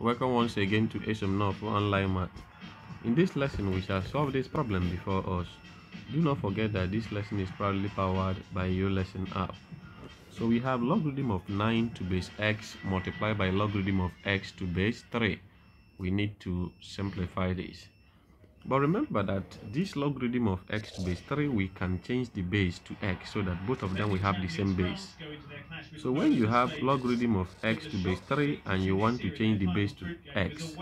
welcome once again to ASM Online Math. In this lesson, we shall solve this problem before us. Do not forget that this lesson is proudly powered by your lesson app. So we have logarithm of 9 to base x multiplied by logarithm of x to base 3. We need to simplify this. But remember that this logarithm of x to base 3, we can change the base to x so that both of them will have the same base. So when you have logarithm of x to base 3 and you want to change the base to x,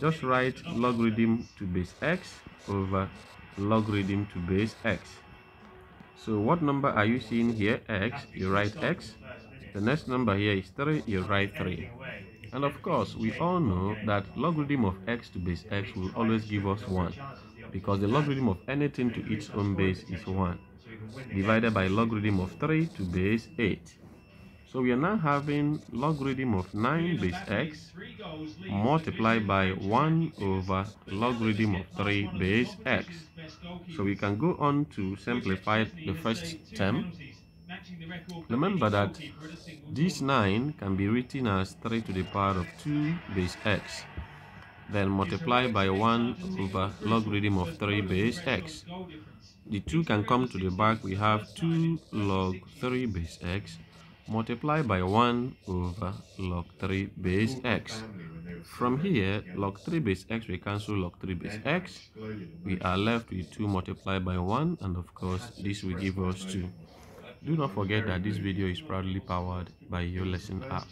just write logarithm to base x over logarithm to base x. So what number are you seeing here? x, you write x. The next number here is 3, you write 3. And of course, we all know that logarithm of x to base x will always give us 1 because the logarithm of anything to its own base is 1 divided by logarithm of 3 to base 8. So we are now having logarithm of 9 base x multiplied by 1 over logarithm of 3 base x. So we can go on to simplify the first term Remember that this 9 can be written as 3 to the power of 2 base x, then multiply by 1 over logarithm of 3 base x. The 2 can come to the back, we have 2 log 3 base x multiplied by 1 over log 3 base x. From here, log 3 base x we cancel log 3 base x. We are left with 2 multiplied by 1 and of course this will give us 2. Do not forget that this video is proudly powered by your lesson app.